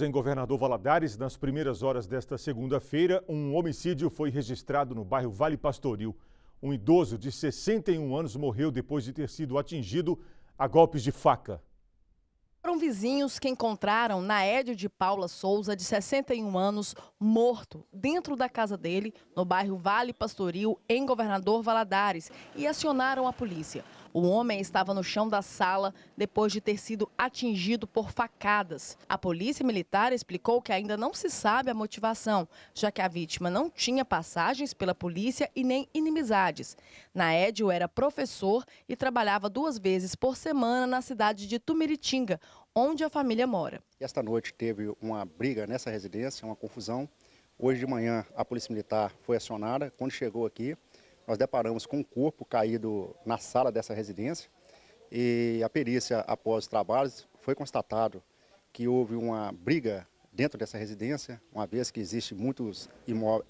Em Governador Valadares, nas primeiras horas desta segunda-feira, um homicídio foi registrado no bairro Vale Pastoril. Um idoso de 61 anos morreu depois de ter sido atingido a golpes de faca. Foram vizinhos que encontraram Naédio de Paula Souza, de 61 anos, morto dentro da casa dele, no bairro Vale Pastoril, em Governador Valadares, e acionaram a polícia. O homem estava no chão da sala depois de ter sido atingido por facadas. A polícia militar explicou que ainda não se sabe a motivação, já que a vítima não tinha passagens pela polícia e nem inimizades. Naédio era professor e trabalhava duas vezes por semana na cidade de Tumiritinga, onde a família mora. Esta noite teve uma briga nessa residência, uma confusão. Hoje de manhã a polícia militar foi acionada. Quando chegou aqui, nós deparamos com um corpo caído na sala dessa residência e a perícia, após os trabalhos, foi constatado que houve uma briga dentro dessa residência, uma vez que existe muitos,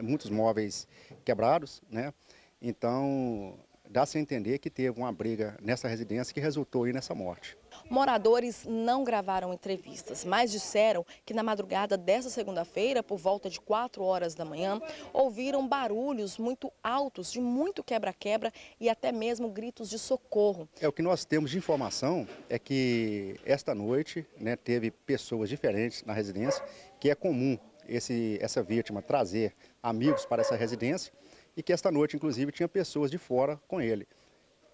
muitos móveis quebrados, né? Então, dá-se a entender que teve uma briga nessa residência que resultou aí nessa morte. Moradores não gravaram entrevistas, mas disseram que na madrugada dessa segunda-feira, por volta de 4 horas da manhã, ouviram barulhos muito altos, de muito quebra-quebra e até mesmo gritos de socorro. É o que nós temos de informação é que esta noite né, teve pessoas diferentes na residência, que é comum esse, essa vítima trazer amigos para essa residência e que esta noite, inclusive, tinha pessoas de fora com ele.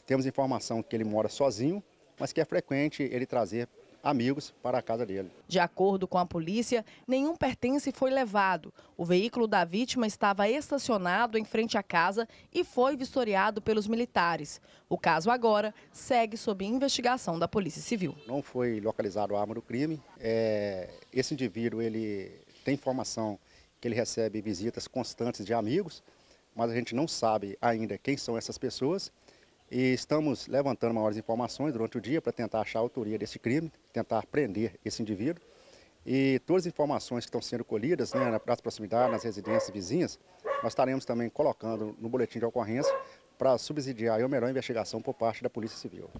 Temos informação que ele mora sozinho, mas que é frequente ele trazer amigos para a casa dele. De acordo com a polícia, nenhum pertence foi levado. O veículo da vítima estava estacionado em frente à casa e foi vistoriado pelos militares. O caso agora segue sob investigação da Polícia Civil. Não foi localizado a arma do crime. É, esse indivíduo ele tem informação que ele recebe visitas constantes de amigos, mas a gente não sabe ainda quem são essas pessoas e estamos levantando maiores informações durante o dia para tentar achar a autoria desse crime, tentar prender esse indivíduo. E todas as informações que estão sendo colhidas né, nas proximidades, nas residências vizinhas, nós estaremos também colocando no boletim de ocorrência para subsidiar a melhor investigação por parte da Polícia Civil.